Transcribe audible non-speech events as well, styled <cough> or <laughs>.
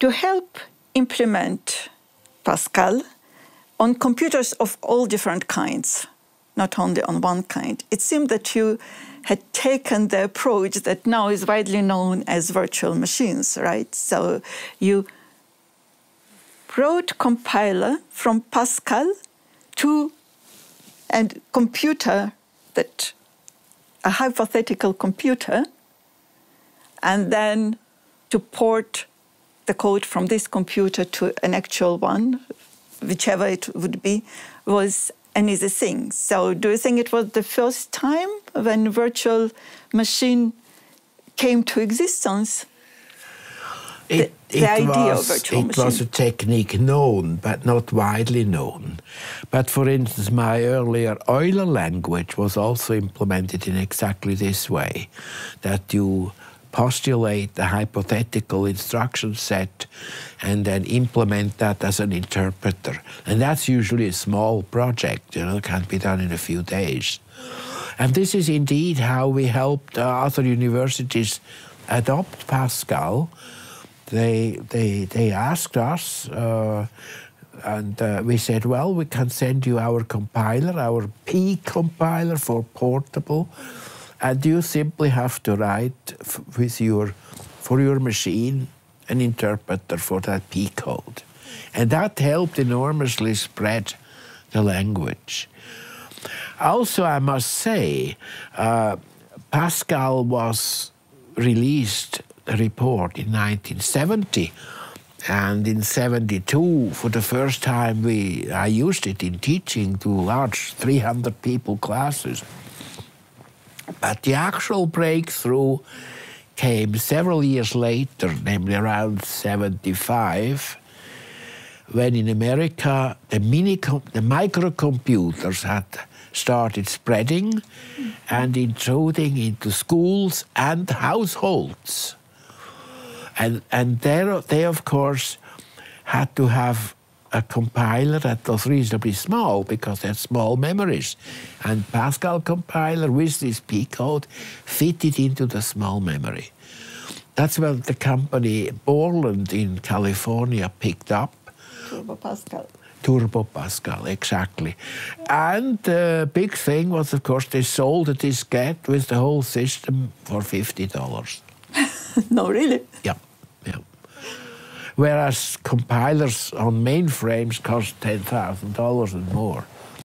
to help implement Pascal on computers of all different kinds, not only on one kind. It seemed that you had taken the approach that now is widely known as virtual machines, right? So you wrote compiler from Pascal to a computer that a hypothetical computer and then to port the code from this computer to an actual one, whichever it would be, was an easy thing. So, do you think it was the first time when virtual machine came to existence? It, the, the it idea was, of virtual it machine. was a technique known, but not widely known. But for instance, my earlier Euler language was also implemented in exactly this way, that you postulate the hypothetical instruction set and then implement that as an interpreter. And that's usually a small project, you know, can be done in a few days. And this is indeed how we helped uh, other universities adopt Pascal. They, they, they asked us, uh, and uh, we said, well, we can send you our compiler, our P compiler for portable and you simply have to write with your for your machine an interpreter for that P code. And that helped enormously spread the language. Also, I must say, uh, Pascal was released a report in 1970 and in 72 for the first time we i used it in teaching to large 300 people classes but the actual breakthrough came several years later, namely around 75, when in America the, mini the microcomputers had started spreading and intruding into schools and households. And, and there, they, of course, had to have a compiler that was reasonably small because they had small memories. And Pascal compiler with this P code fitted into the small memory. That's what the company Borland in California picked up. Turbo Pascal. Turbo Pascal, exactly. And the big thing was, of course, they sold a diskette with the whole system for $50. <laughs> no, really? Yeah, yeah whereas compilers on mainframes cost $10,000 and more.